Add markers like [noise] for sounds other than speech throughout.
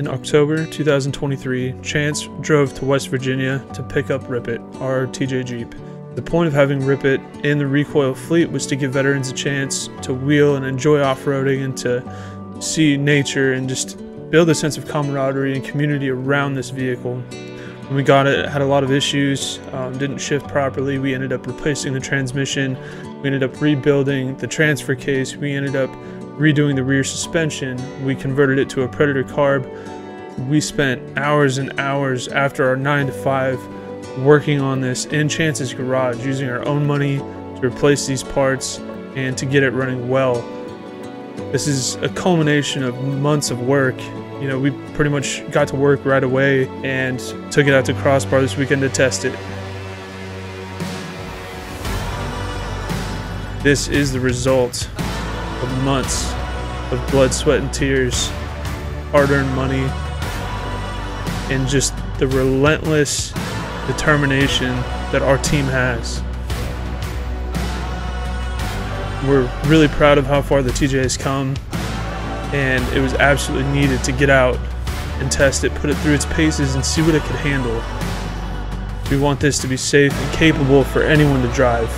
In October 2023, Chance drove to West Virginia to pick up Rip It, our TJ Jeep. The point of having Rip It in the recoil fleet was to give veterans a chance to wheel and enjoy off roading and to see nature and just build a sense of camaraderie and community around this vehicle. When we got it, it had a lot of issues, um, didn't shift properly. We ended up replacing the transmission. We ended up rebuilding the transfer case. We ended up redoing the rear suspension. We converted it to a Predator carb. We spent hours and hours after our 9 to 5 working on this in Chance's garage, using our own money to replace these parts and to get it running well. This is a culmination of months of work. You know, we pretty much got to work right away and took it out to Crossbar this weekend to test it. This is the result of months of blood, sweat, and tears, hard earned money, and just the relentless determination that our team has. We're really proud of how far the TJ has come, and it was absolutely needed to get out and test it, put it through its paces, and see what it could handle. We want this to be safe and capable for anyone to drive.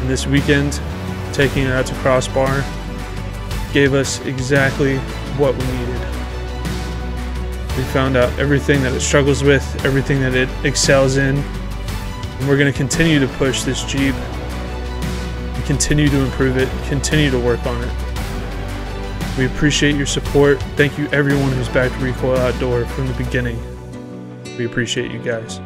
And this weekend, taking it out to Crossbar gave us exactly what we needed. We found out everything that it struggles with, everything that it excels in, and we're going to continue to push this Jeep continue to improve it, continue to work on it. We appreciate your support. Thank you everyone who's backed Recoil Outdoor from the beginning. We appreciate you guys.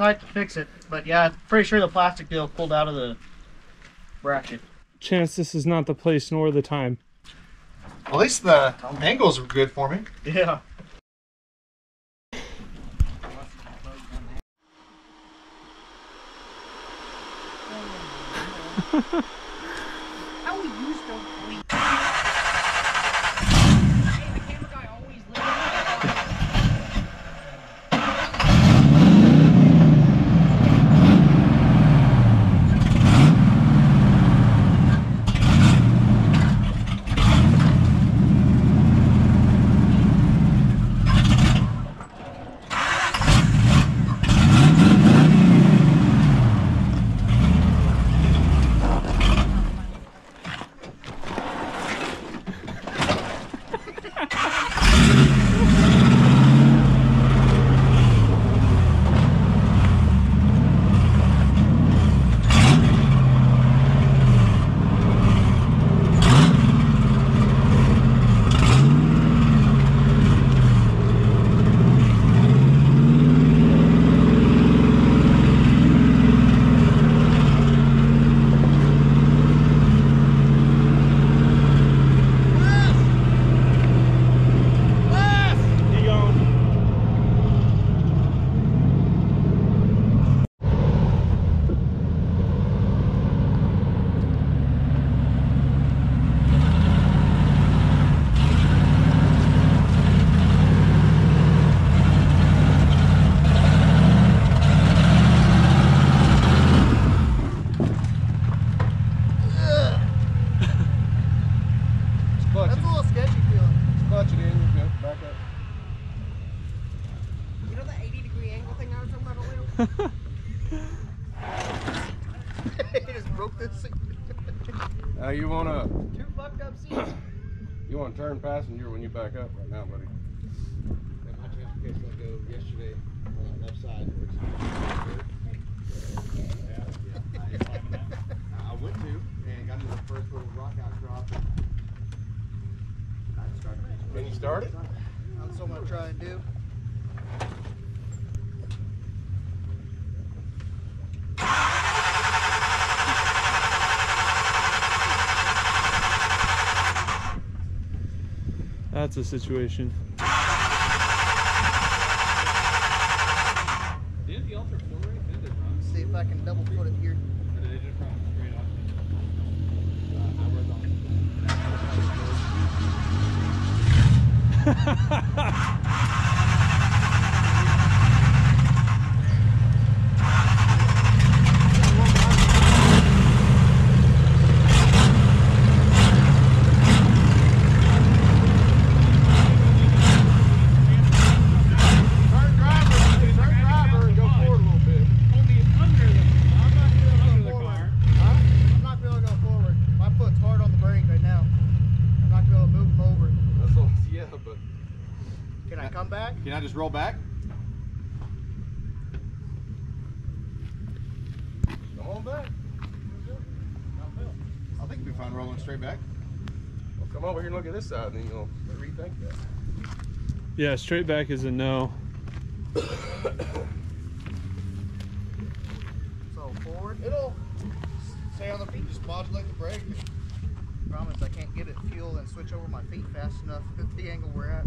All right, perfect height to fix it. But yeah, I'm pretty sure the plastic deal pulled out of the bracket. Chance this is not the place nor the time. At least the angles were good for me. [laughs] Yeah. Back up right now, buddy. my transportation go yesterday on the left side. I went to and got into the first little rock outcrop. and I started. Can you start it? That's what I'm gonna try and do. That's a situation. Did the Ultra 4 right? Did it run? See if I can double foot it here. Or did they just run straight off? Uh, I was on. Turn driver, turn driver and go forward a little bit. Only under the, I'm not feeling under go the forward. car. I'm not feeling go forward. My foot's hard on the brake right now. I'm not gonna move them over. That's all, yeah, but Can I come back? Can I just roll back? come back. I think we'll be fine rolling straight back. Well, come over here and look at this side, and then you'll rethink that. Yeah, straight back is a no. So forward. It'll stay on the feet, just modulate the brake. Promise I can't get it fuel and switch over my feet fast enough [laughs] at the angle we're at.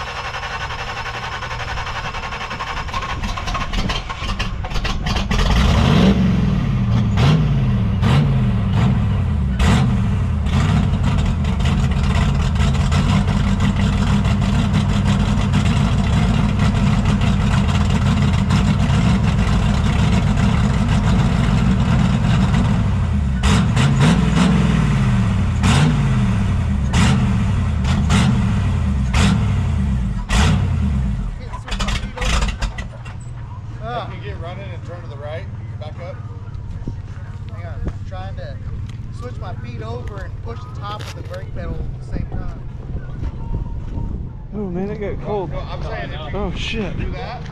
cold. No, I'm saying if you Oh shit. do that,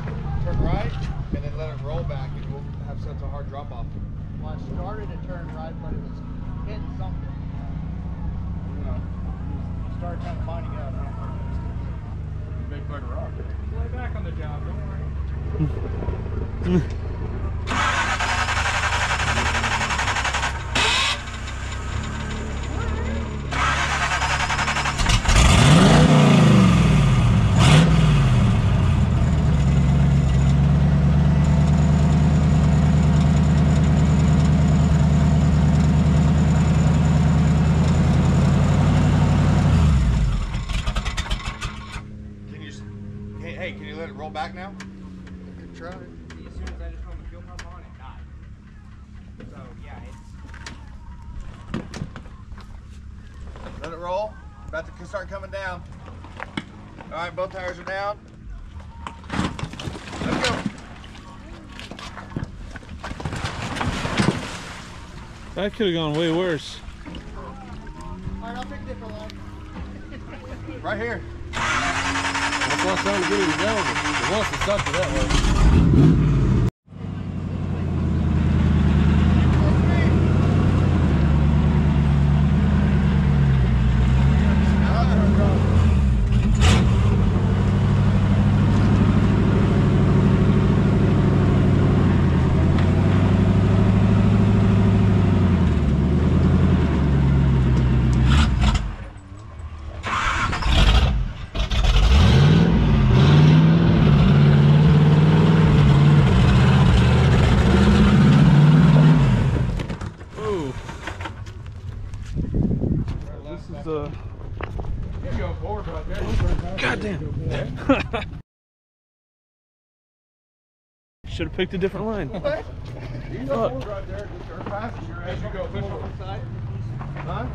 turn right, and then let it roll back, and you'll have such a hard drop off. Well, I started to turn right, but it was hitting something. You know, Started kind of lining up. and big bug rock. Lay back on the job, don't worry. [laughs] Can you? s- Hey, hey, can you let it roll back now? Good try. As soon as I just put my fuel pump on, it died. So yeah, it's Let it roll. About to start coming down. All right, both tires are down. Let's go. That could have gone way worse. Alright, I'll pick a different line. [laughs] Right here. That's why it's trying to get him down. It wants to suck it that way. Ooh. This is uh You go forward right there. goddamn. Should have picked a different line. You go forward right there. Just turn passenger as you go. Push on one side. Huh?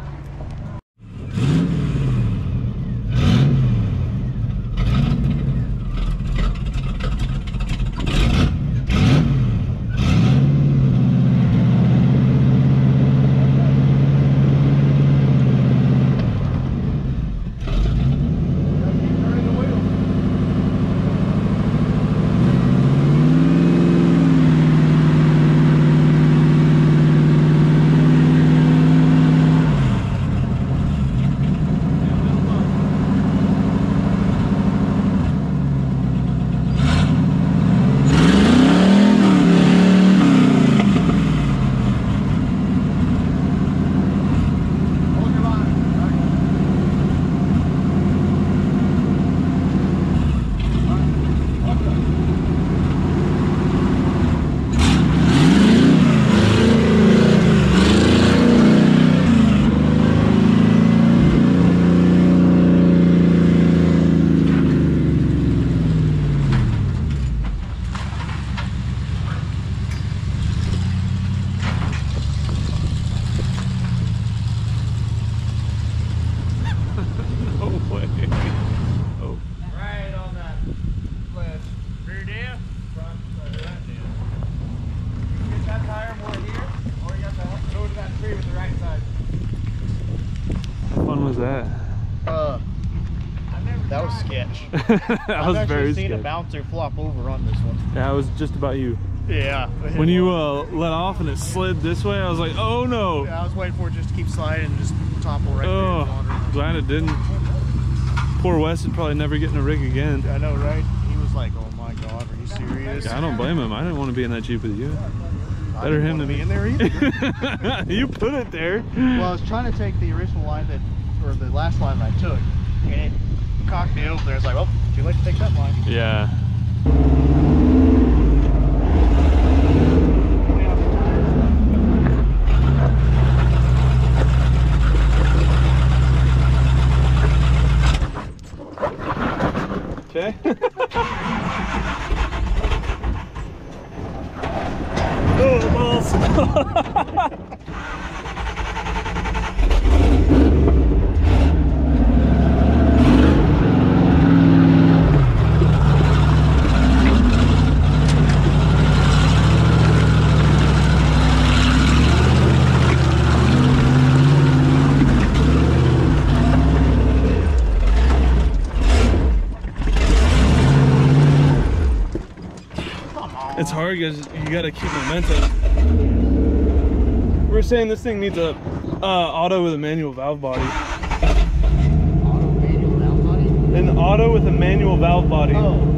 Turning the wheel. Hold your line. Right. No way. Oh. Right on that ledge. Rear diff. Front, uh, right diff. You can get that tire more here, or you got to go to that tree with the right side. How fun was that? Uh, that was [laughs] I've was actually very seen a bouncer flop over on this one. Yeah, it was just about you. Yeah. When you uh, let off and it slid this way, I was like, oh no. Yeah, I was waiting for it just to keep sliding and just topple right there in the Oh, water. glad it didn't. Poor Wes would probably never get in a rig again. I know, right? He was like, "Oh my god, are you serious?" Yeah, I don't blame him. I didn't want to be in that Jeep with you. I Better him than be me. in there either. [laughs] you put it there. well, I was trying to take the original line that, or the last line that I took, and it cocked me over there. I was like, "Well, too late to take that line." Yeah. Okay. [laughs] hard because you gotta keep momentum. We're saying this thing needs a uh, auto with a manual valve body. Auto manual valve body? An auto with a manual valve body. Oh,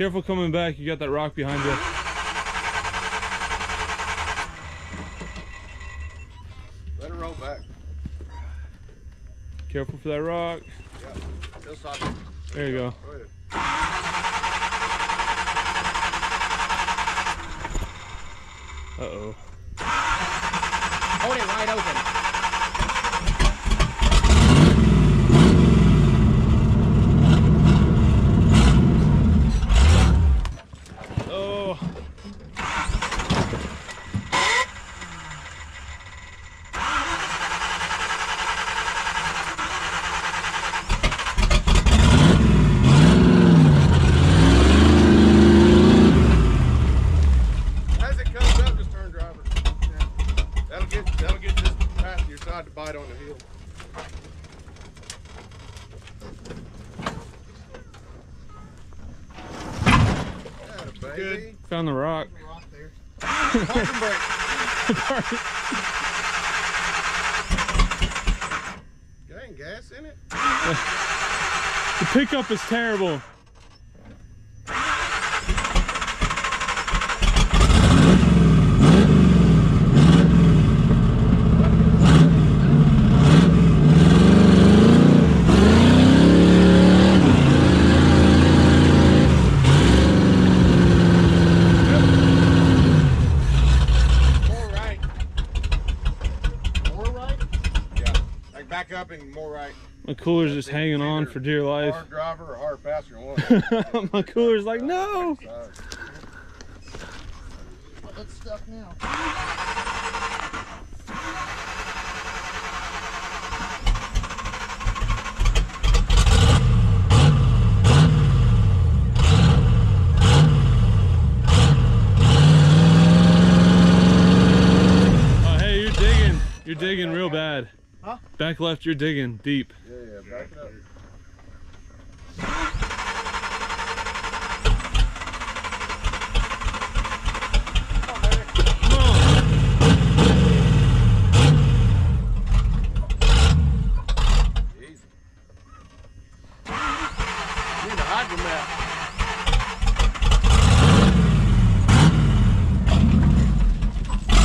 Careful coming back. You got that rock behind you. Let it roll back. Careful for that rock. Still solid. There you go. Go. Uh oh. Hold it wide open. Oh. As it comes up, just turn driver. That'll get that'll get this passenger side to bite on the heel. Atta. Good. Found the rock. Rock there. [laughs] Parking. Dang, gas in it? The pickup is terrible. More right. More right? Yeah. Like back up and more right. My cooler's just hanging on for dear life. Hard driver or hard passenger one. [laughs] My cooler's like, no. Oh, that's stuck now. Oh, hey, you're digging. You're digging real bad. Huh? Back left, you're digging deep. Yeah, yeah, back. Come on. Easy. Need a hydromat.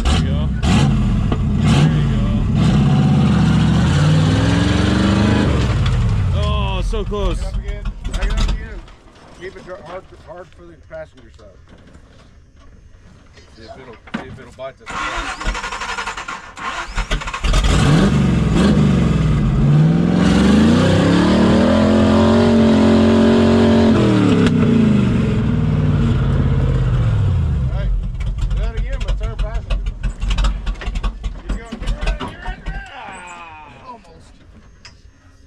There you go. There you go. Oh, so close. Back it up again. Back it up again. Keep it dr- hard, hard for the passenger side. See if it'll, see if it'll bite this. Hey, do that again, but turn passenger. Keep going. Get ready, get ready. Ah. Almost.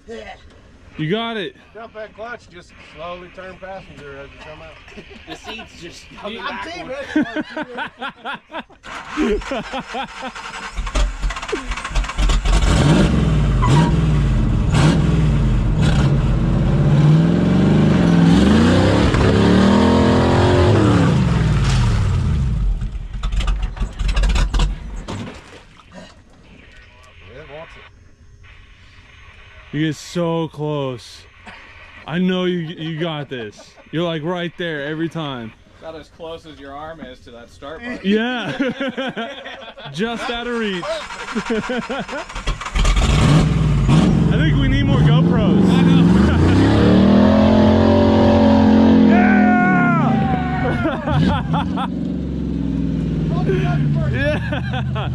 Yeah. You got it. That clutch, just slowly turn passenger as you come out. The seat's just coming I'm team ready. Yeah, it. You get so close. I know you you got this. You're like right there every time. About as close as your arm is to that start button. Yeah. [laughs] Just out of reach. [laughs] I think we need more GoPros. I know. [laughs] yeah.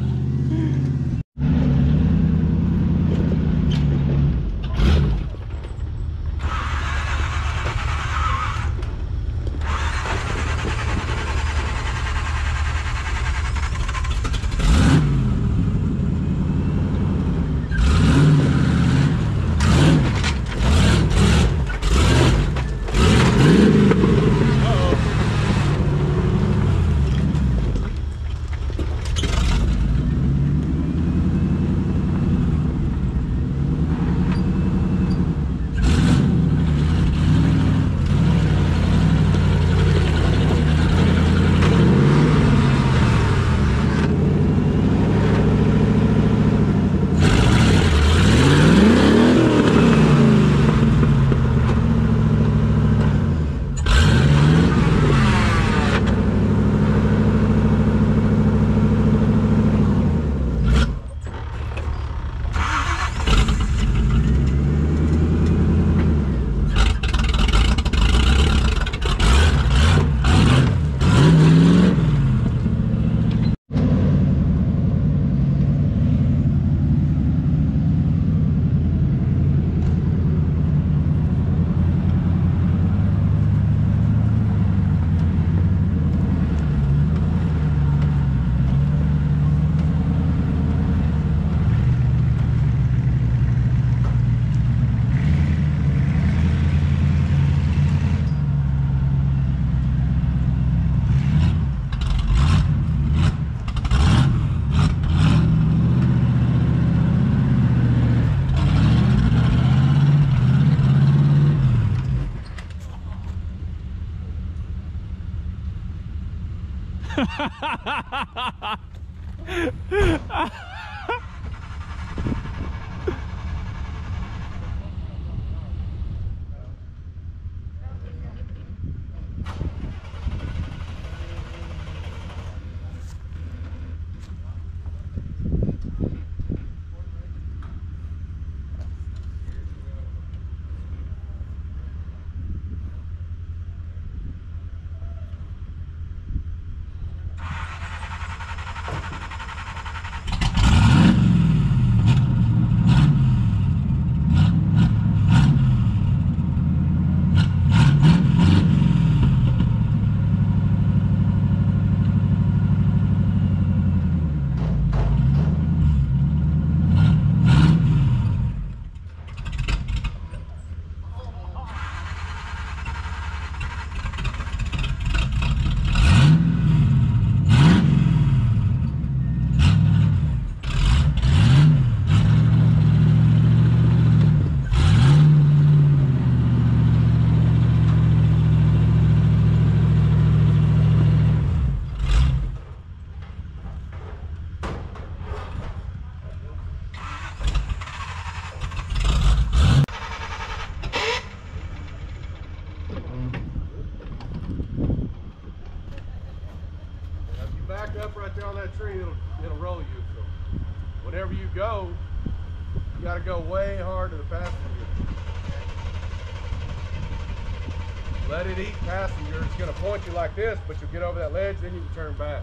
like this, but you get over that ledge, then you can turn back.